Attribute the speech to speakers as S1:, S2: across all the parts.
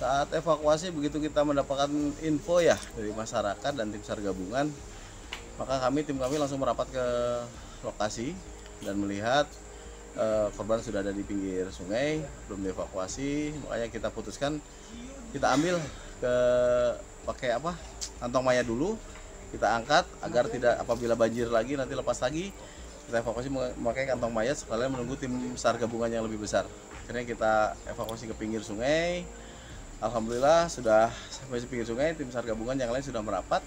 S1: saat evakuasi begitu kita mendapatkan info ya dari masyarakat dan tim SAR gabungan maka kami tim kami langsung merapat ke lokasi dan melihat eh, korban sudah ada di pinggir sungai belum dievakuasi. Makanya kita putuskan kita ambil ke pakai apa kantong mayat dulu. Kita angkat agar tidak apabila banjir lagi nanti lepas lagi kita evakuasi memakai kantong mayat sekalian menunggu tim SAR gabungan yang lebih besar. Akhirnya kita evakuasi ke pinggir sungai Alhamdulillah sudah sampai di pinggir sungai tim SAR gabungan yang lain sudah merapat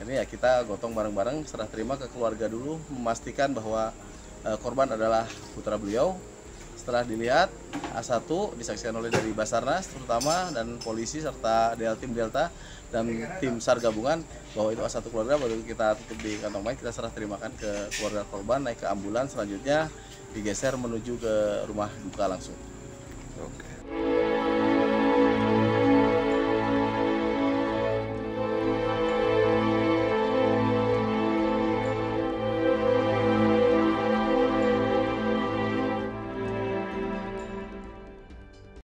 S1: ini ya kita gotong bareng-bareng serah terima ke keluarga dulu memastikan bahwa eh, korban adalah putra beliau setelah dilihat A1 disaksikan oleh dari Basarnas terutama dan polisi serta Delta tim Delta dan tim SAR gabungan bahwa itu A1 keluarga baru kita tutup di kantong mayat kita serah terimakan ke keluarga korban naik ke ambulans selanjutnya digeser menuju ke rumah duka langsung.
S2: Oke.